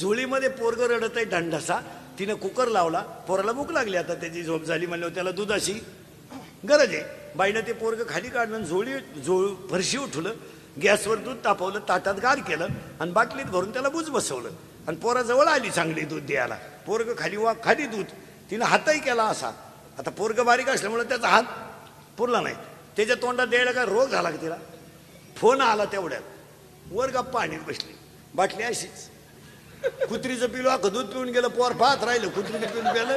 झोळीमध्ये पोरग रडत आहे दंडासा तिनं कुकर लावला. पोराला भूक लागली. आता त्याची झोप झाली म्हणल्यावर त्याला दुधाशी गरज आहे. बाईनं ते पोरग खाली काढलं झोळी झोळ फरशी उठवलं. गॅसवर दूध तापवलं ताटात गार केलं आणि बाटलीत भरून त्याला बुज बसवलं. आणि पोराजवळ आली चांगली दूध द्यायला. पोरग खाली वा खाली दूध. तिनं हातही केला असा. आता पोरग बारीक असल्यामुळे त्याचा हात पुरला नाही. त्याच्या तोंडात द्यायला काय रोग झाला का तिला? फोन आला तेवढ्यात. वर गप्पा आणीत बसली. बाटली अशीच. कुत्रीचं पिलो दूध पिऊन गेलं पोर पाहत राहिलं कुत्रीचं पिऊन गेलं.